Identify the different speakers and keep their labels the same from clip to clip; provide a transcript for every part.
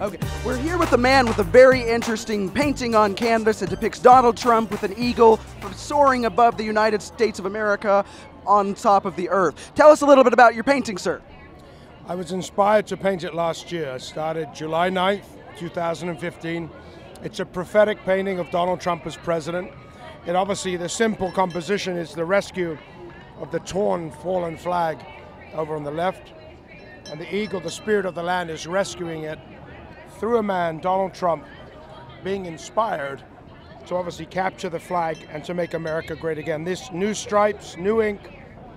Speaker 1: Okay, we're here with a man with a very interesting painting on canvas that depicts Donald Trump with an eagle soaring above the United States of America on top of the earth. Tell us a little bit about your painting, sir.
Speaker 2: I was inspired to paint it last year. I started July 9th, 2015. It's a prophetic painting of Donald Trump as president. It obviously, the simple composition is the rescue of the torn, fallen flag over on the left. And the eagle, the spirit of the land, is rescuing it through a man, Donald Trump, being inspired to obviously capture the flag and to make America great again. This new stripes, new ink,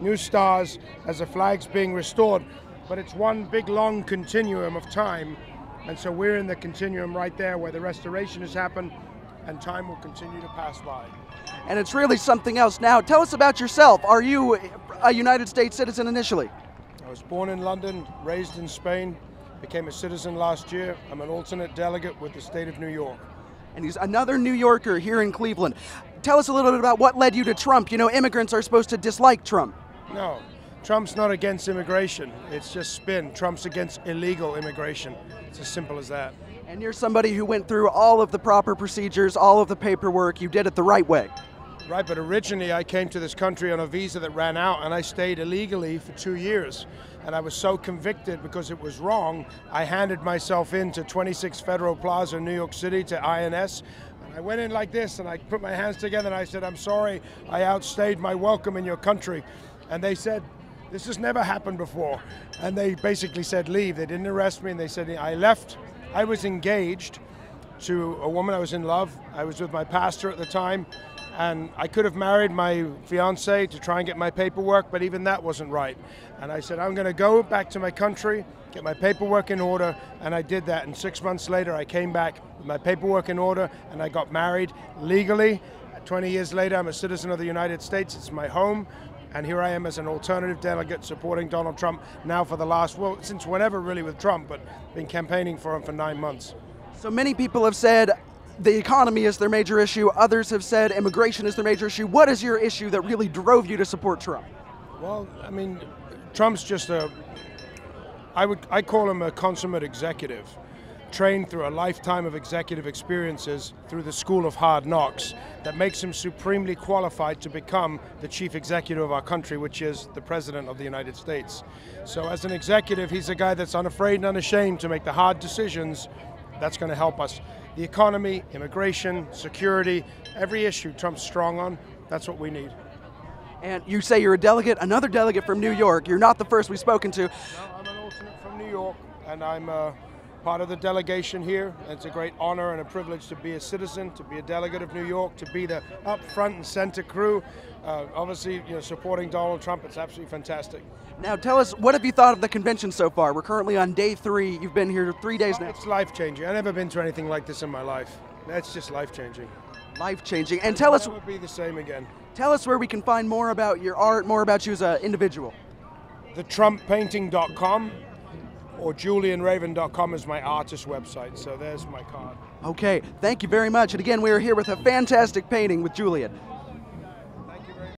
Speaker 2: new stars as the flag's being restored. But it's one big long continuum of time. And so we're in the continuum right there where the restoration has happened and time will continue to pass by.
Speaker 1: And it's really something else. Now, tell us about yourself. Are you a United States citizen initially?
Speaker 2: I was born in London, raised in Spain, became a citizen last year. I'm an alternate delegate with the state of New York.
Speaker 1: And he's another New Yorker here in Cleveland. Tell us a little bit about what led you to Trump. You know, immigrants are supposed to dislike Trump.
Speaker 2: No, Trump's not against immigration. It's just spin. Trump's against illegal immigration. It's as simple as that.
Speaker 1: And you're somebody who went through all of the proper procedures, all of the paperwork. You did it the right way.
Speaker 2: Right, but originally I came to this country on a visa that ran out and I stayed illegally for two years. And I was so convicted because it was wrong, I handed myself in to 26 Federal Plaza in New York City to INS. And I went in like this and I put my hands together and I said, I'm sorry, I outstayed my welcome in your country. And they said, this has never happened before. And they basically said, leave. They didn't arrest me and they said, I left. I was engaged to a woman I was in love. I was with my pastor at the time and I could have married my fiance to try and get my paperwork, but even that wasn't right. And I said, I'm going to go back to my country, get my paperwork in order, and I did that. And six months later, I came back with my paperwork in order, and I got married legally. 20 years later, I'm a citizen of the United States. It's my home. And here I am as an alternative delegate supporting Donald Trump now for the last, well, since whenever really with Trump, but been campaigning for him for nine months.
Speaker 1: So many people have said, the economy is their major issue. Others have said immigration is their major issue. What is your issue that really drove you to support Trump?
Speaker 2: Well, I mean, Trump's just a, I would, I call him a consummate executive, trained through a lifetime of executive experiences through the school of hard knocks that makes him supremely qualified to become the chief executive of our country, which is the president of the United States. So as an executive, he's a guy that's unafraid and unashamed to make the hard decisions that's going to help us the economy, immigration, security, every issue Trump's strong on, that's what we need.
Speaker 1: And you say you're a delegate, another delegate from New York. You're not the first we've spoken to.
Speaker 2: No, I'm an alternate from New York, and I'm uh, part of the delegation here. It's a great honor and a privilege to be a citizen, to be a delegate of New York, to be the up front and center crew. Uh, obviously, you know, supporting Donald Trump, it's absolutely fantastic.
Speaker 1: Now, tell us, what have you thought of the convention so far? We're currently on day three. You've been here three days now.
Speaker 2: It's life changing. I've never been to anything like this in my life. That's just life changing.
Speaker 1: Life changing. And tell us.
Speaker 2: Be the same again.
Speaker 1: Tell us where we can find more about your art, more about you as an individual.
Speaker 2: TheTrumpPainting.com or JulianRaven.com is my artist website. So there's my card.
Speaker 1: Okay, thank you very much. And again, we are here with a fantastic painting with Julian.